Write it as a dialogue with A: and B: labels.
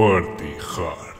A: Party Hard.